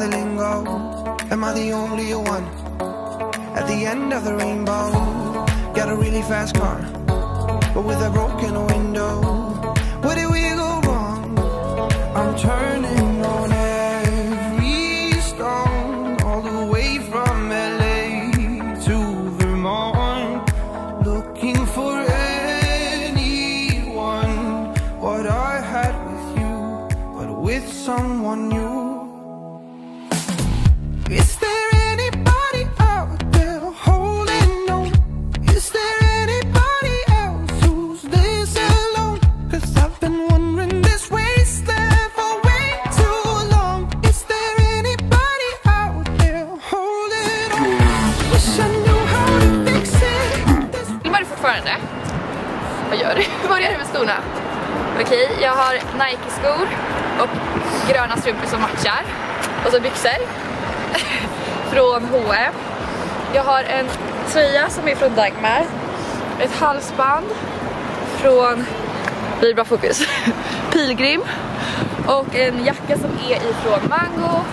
Am I the only one? At the end of the rainbow, got a really fast car, but with a broken window. Filmar du fortfarande? Vad gör du? Vad gör du med skorna? Okej, jag har Nike-skor och gröna strumpor som matchar. Och så byxor. från H&M. Jag har en tröja som är från Dagmar. Ett halsband från, blir bra fokus, Pilgrim. Och en jacka som är ifrån Mango.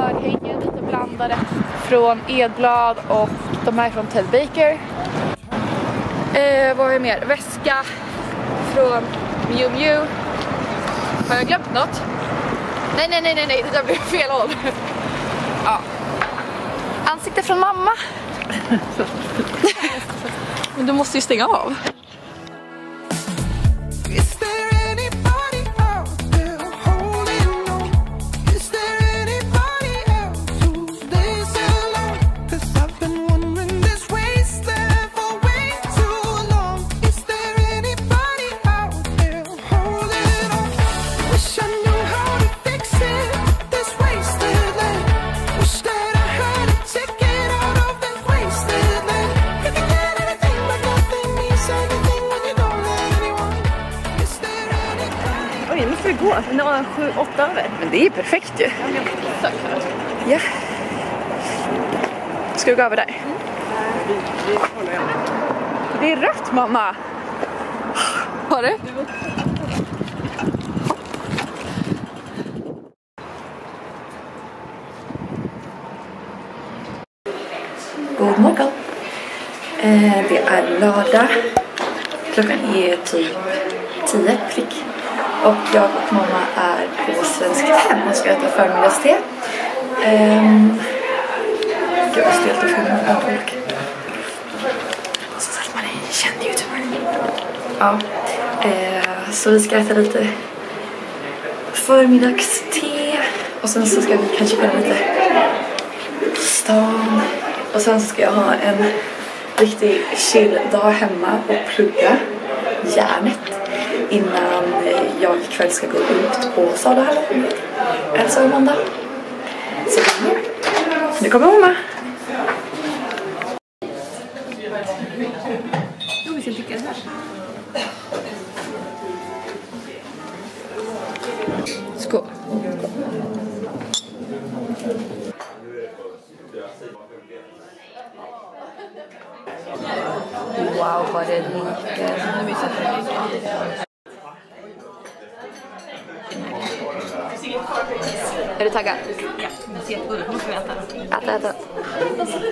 Örhängen lite blandade från Edblad och de här är från Ted Baker. Eh, vad har jag mer? Väska från Miu Miu. Har jag glömt något? Nej, nej, nej, nej, nej, det där blev fel håll. Ja. Ansikte från mamma. Men du måste ju stänga av. perfekt ju. Ja. Ska vi gå över där? Det är rött mamma! Har du? God morgon. Eh, det är lördag. Klockan är typ 10 prick. Och jag och mamma är på Svenskt Hem och ska äta förmiddagste. Um, Gud vad stelt att filma med folk. Och så satt man är en känd youtuber. Ja. uh, så vi ska äta lite förmiddagste. Och sen så ska vi kanske gå lite på stan. Och sen ska jag ha en riktig chill dag hemma och plugga järnet innan jag ikväll ska gå ut på Saluhallen alltså, med Elsa och Amanda. Så nu kommer mamma.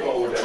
forward.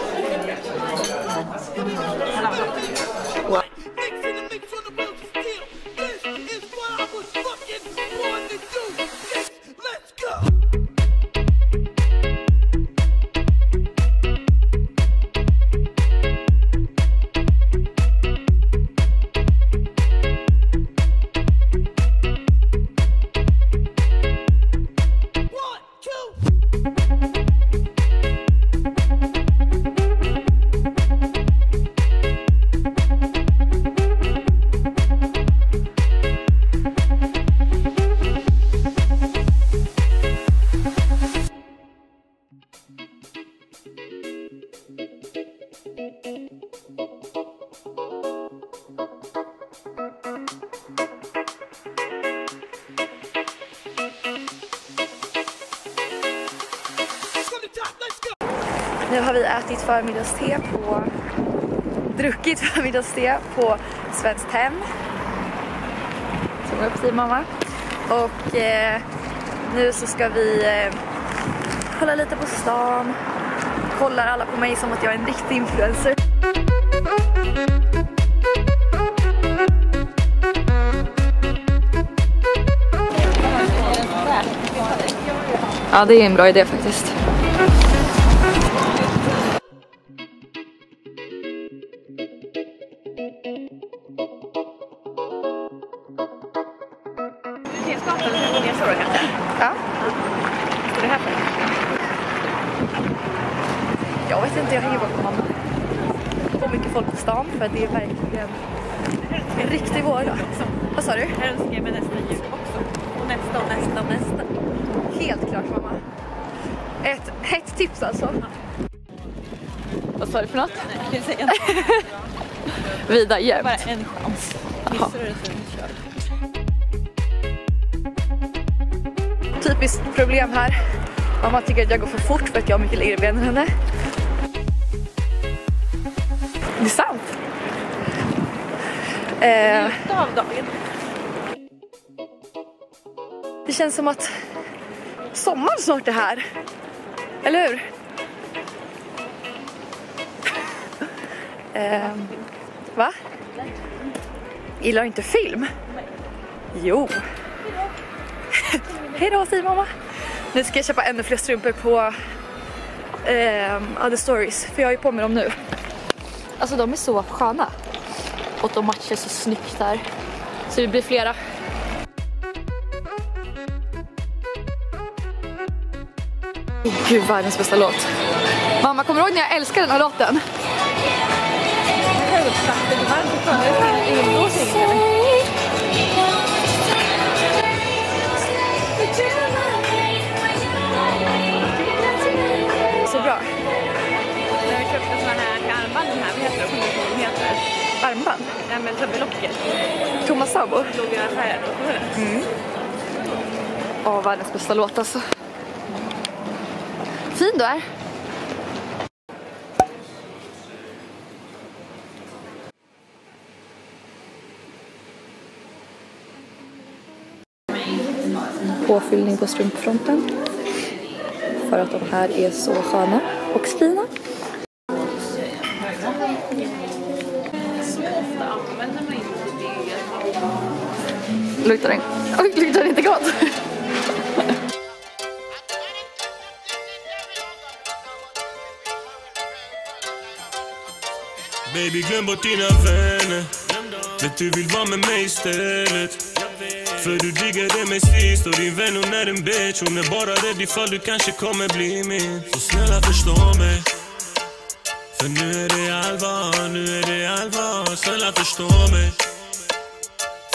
Förmiddagste på... Druckit förmiddagste på Svenskt Hem. Som upp till mamma. Och eh, nu så ska vi eh, kolla lite på stan. Kollar alla på mig som att jag är en riktig influencer. Ja, det är en bra idé faktiskt. Biblioteksgatan, det är så då kanske? Ja. Vad är det här för? Jag vet inte, jag hänger bara på mamma. På mycket folk på stan för det är verkligen en riktig vårdag. Vad sa du? Här önskar jag mig nästa jul också. Och nästa och nästa och nästa. Helt klart mamma. Ett hett tips alltså. Vad sa du för något? Jag kan säga Vida jämt. bara en chans. Missar du det så är det kört. Typiskt problem här. Mamma tycker att jag går för fort för att jag har mycket längre ben än henne. Det är sant. Eh, Njuta av dagen. det känns som att sommaren snart är här. Eller hur? eh, va? Gillar du inte film? Jo. Hej då säger mamma. Nu ska jag köpa ännu fler strumpor på eh, Other Stories för jag har ju på mig dem nu. Alltså de är så sköna. Och de matchar så snyggt där. Så det blir flera. Gud, världens bästa låt. Mamma, kommer du ihåg när jag älskade den här låten? Armband. Nej men så belocket. Thomas Sabo. Låg i affären. Det? Åh, världens bästa låt alltså. Fin du är. Påfyllning på strumpfronten. För att de här är så sköna och fina. Luktar den? Oj, luktar den inte gott? Baby glöm bort dina vänner. Men du vill vara med mig istället? För du diggade mig sist. Och din vän hon är en bitch. Hon är bara rädd ifall du kanske kommer bli min. Så snälla förstå mig. För nu är det allvar, nu är det allvar. Snälla förstå mig.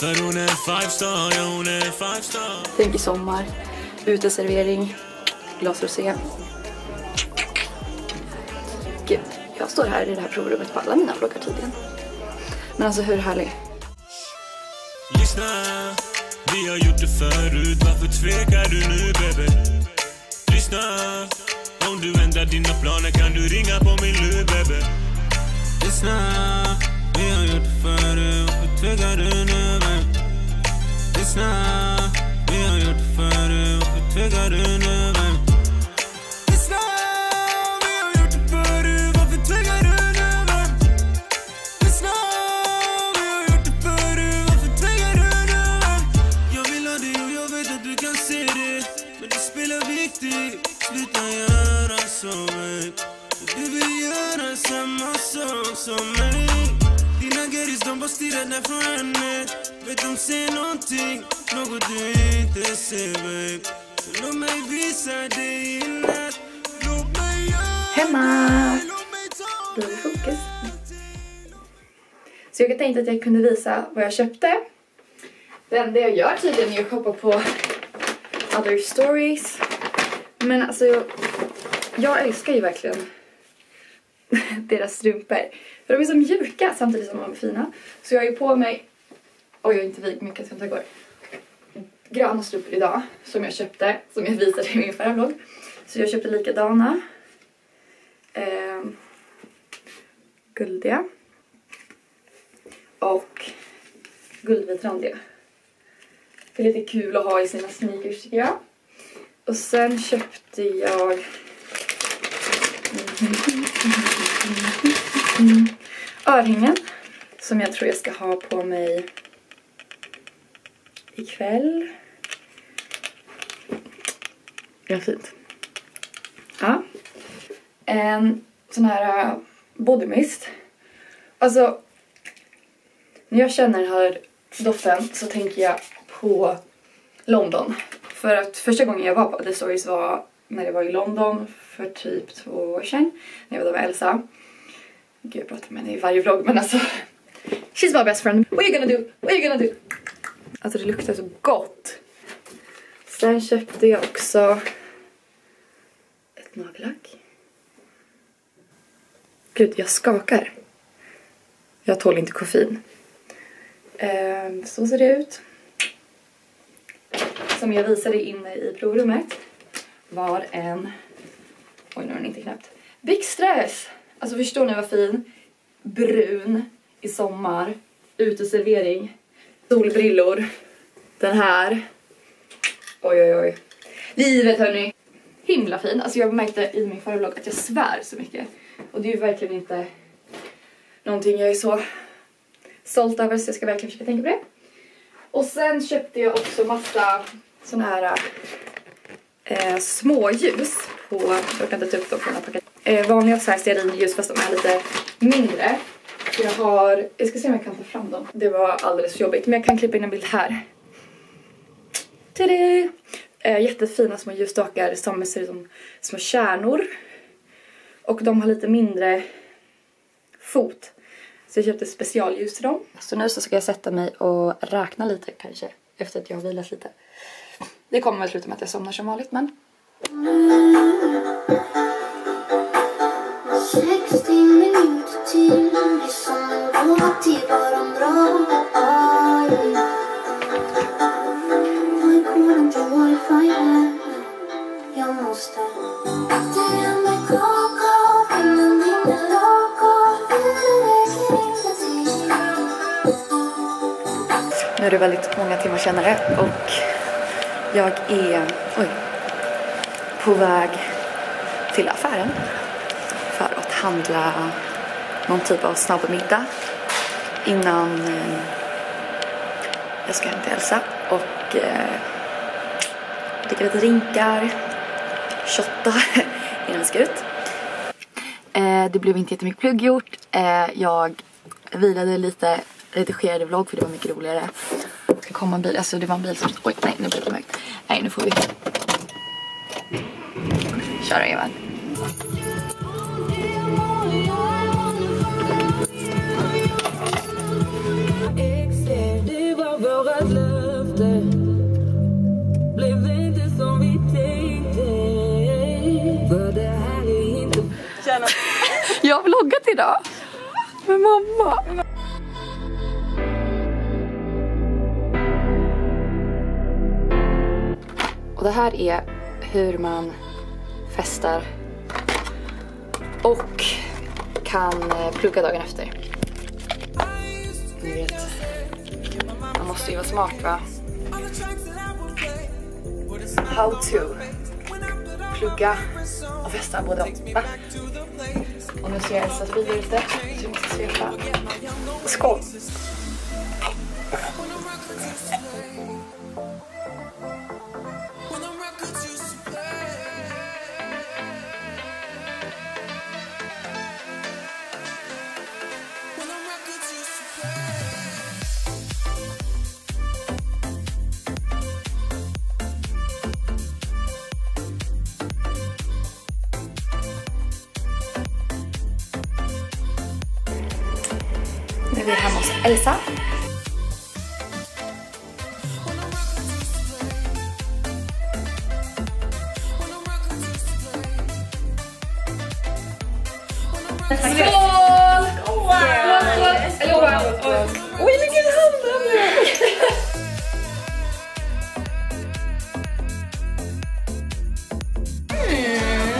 För hon är five star, ja hon är five star Tänk i sommar, uteservering, glas rosé. Gud, jag står här i det här provrummet på alla mina vloggar tydligen. Men alltså hur härlig? Lyssna, vi har gjort det förut Varför tvekar du nu baby? Lyssna, om du ändrar dina planer kan du ringa på min lur baby Lyssna, vi har gjort det förut Varför tvekar du nu baby? Lyssna, vi har fokus? Så jag tänkte att jag kunde visa vad jag köpte. Det enda jag gör tydligen är att shoppa på other stories. Men alltså, jag, jag älskar ju verkligen deras strumpor. För de är så mjuka samtidigt som de är fina. Så jag har ju på mig, oj jag har inte vikt mycket som jag går. Gröna strumpor idag som jag köpte, som jag visade i min förra vlogg. Så jag köpte likadana. Ehm, guldiga. Och guldvitrandiga. Det är lite kul att ha i sina sneakers tycker jag. Och sen köpte jag örhängen som jag tror jag ska ha på mig ikväll. Ja, fint. Ja. En sån här body mist. Alltså, när jag känner den här doften så tänker jag på London. För att första gången jag var på The Stories var när jag var i London för typ två år sedan. När jag var där med Elsa. Gud, jag pratar med henne i varje vlogg men alltså. She's my best friend. What are you gonna do? What are you gonna do? Alltså det luktar så gott. Sen köpte jag också ett nagellack. Gud, jag skakar. Jag tål inte koffein. Ehm, så ser det ut. Som jag visade inne i provrummet var en... Oj, nu är den inte knäppt. Byxdress! Alltså förstår ni vad fin? Brun i sommar. Uteservering. Solbrillor. Den här. Oj, oj, oj. Livet hörni. Himla fin. Alltså jag märkte i min förra vlogg att jag svär så mycket. Och det är ju verkligen inte någonting jag är så stolt över så jag ska verkligen försöka tänka på det. Och sen köpte jag också massa såna här eh, småljus på, jag kan inte ta upp dem från den här paketet. Eh, vanliga så här stearinljus fast de är lite mindre. Så jag har, jag ska se om jag kan ta fram dem. Det var alldeles för jobbigt men jag kan klippa in en bild här. Tada! Eh, jättefina små ljusstakar som ser ut som små kärnor. Och de har lite mindre fot. Så jag köpte specialljus till dem. Så nu så ska jag sätta mig och räkna lite kanske. Efter att jag har vilat lite. Det kommer väl sluta med att jag somnar som vanligt men. Är det väldigt många timmar senare och jag är oj, på väg till affären för att handla någon typ av snabbmiddag innan eh, jag ska hem till Elsa och eh, dricka lite drinkar, shotta innan vi ska ut. Eh, det blev inte jättemycket plugg gjort. Eh, jag vilade lite, redigerade vlogg för det var mycket roligare. Det ska komma en bil, alltså det var en bil som... Oj, nej nu blir det mörkt. Nej, nu får vi köra inte Jag har vloggat idag. Med mamma. Och det här är hur man festar och kan eh, plugga dagen efter. Ni vet, man måste ju vara smart va? How to plugga och festa både och. Va? Och nu ser jag Elsas bil ute så vi måste svepa. Skål! Nu är vi hemma hos Elsa. Oj, vilken hand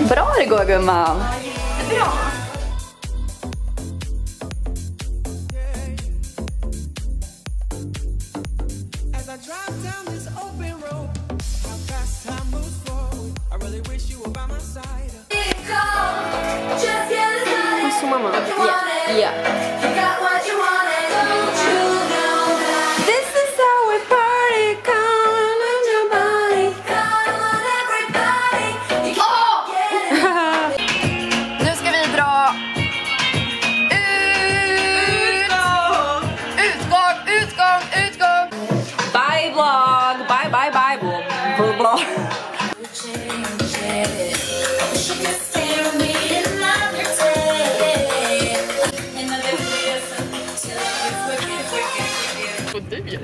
Bra det går gumman! As Yeah.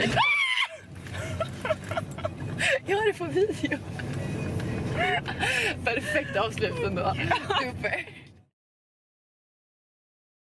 Jag har det på video. Perfekt avslut ändå. Super.